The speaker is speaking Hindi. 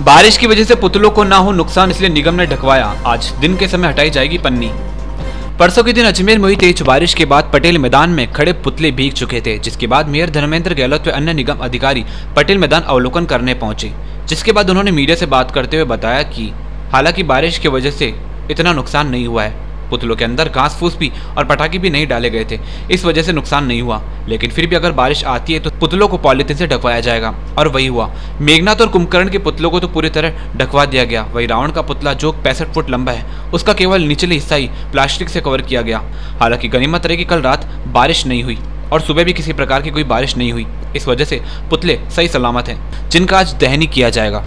बारिश की वजह से पुतलों को ना हो नुकसान, इसलिए निगम ने ढकवाया। आज दिन के समय हटाई जाएगी पन्नी। परसों के दिन अजमेर में हुई तेज बारिश के बाद पटेल मैदान में खड़े पुतले भीग चुके थे, जिसके बाद मेयर धर्मेंद्र गहलोत व अन्य निगम अधिकारी पटेल मैदान अवलोकन करने पहुँचे, जिसके बाद उन्होंने मीडिया से बात करते हुए बताया कि हालाँकि बारिश की वजह से इतना नुकसान नहीं हुआ है। पुतलों के अंदर घास फूस भी और पटाखे भी नहीं डाले गए थे। इस वजह से नुकसान नहीं हुआ। लेकिन फिर भी अगर बारिश आती है तो पुतलों को पॉलिथीन से ढकवाया जाएगा। और वही हुआ। मेघनाथ और कुंभकर्ण के पुतलों को तो पूरी तरह ढकवा दिया गया। वही रावण का पुतला जो पैंसठ फुट लंबा है, उसका केवल निचले हिस्सा ही प्लास्टिक से कवर किया गया। हालाँकि गनीमत रही कि कल रात बारिश नहीं हुई और सुबह भी किसी प्रकार की कोई बारिश नहीं हुई। इस वजह से पुतले सही सलामत हैं, जिनका आज दहनी किया जाएगा।